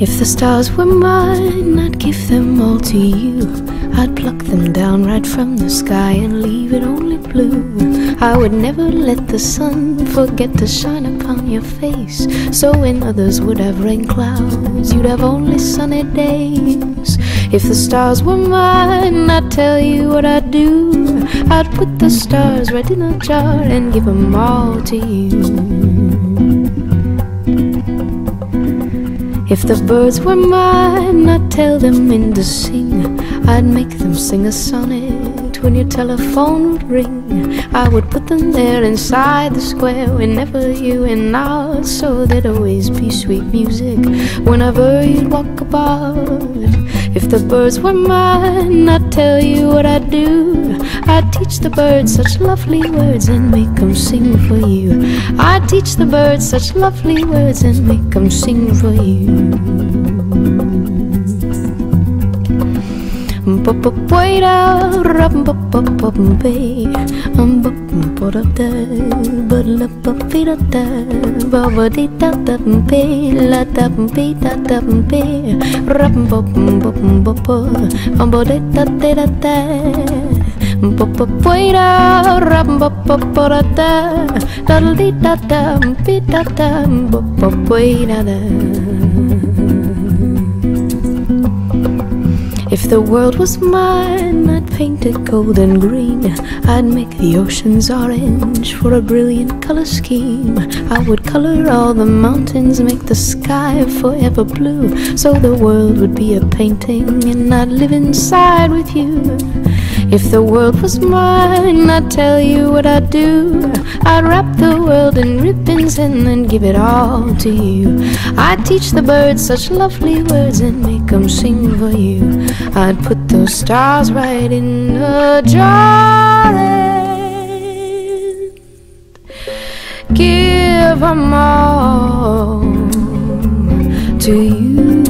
If the stars were mine, I'd give them all to you. I'd pluck them down right from the sky and leave it only blue. I would never let the sun forget to shine upon your face. So when others would have rain clouds, you'd have only sunny days. If the stars were mine, I'd tell you what I'd do. I'd put the stars right in a jar and give them all to you. If the birds were mine, I'd tell them in to sing. I'd make them sing a sonnet when your telephone would ring. I would put them there inside the square whenever you and I, so there'd always be sweet music whenever you'd walk about. If the birds were mine, I'd tell you what I'd do. I'd teach the birds such lovely words and make them sing for you. I'd teach the birds such lovely words and make them sing for you purote bớt lập bập phi đa là tập phi rap bập bập bập ông bờ đi ta tê đa rap bập bập bờ đa ta ta đi ta tập If the world was mine, I'd paint it gold and green. I'd make the oceans orange for a brilliant color scheme. I would color all the mountains, make the sky forever blue. So the world would be a painting, and I'd live inside with you. If the world was mine, I'd tell you what I'd do. I'd wrap the world in ribbons and then give it all to you. I'd teach the birds such lovely words and make them sing for you. I'd put those stars right in a jar and give them all to you.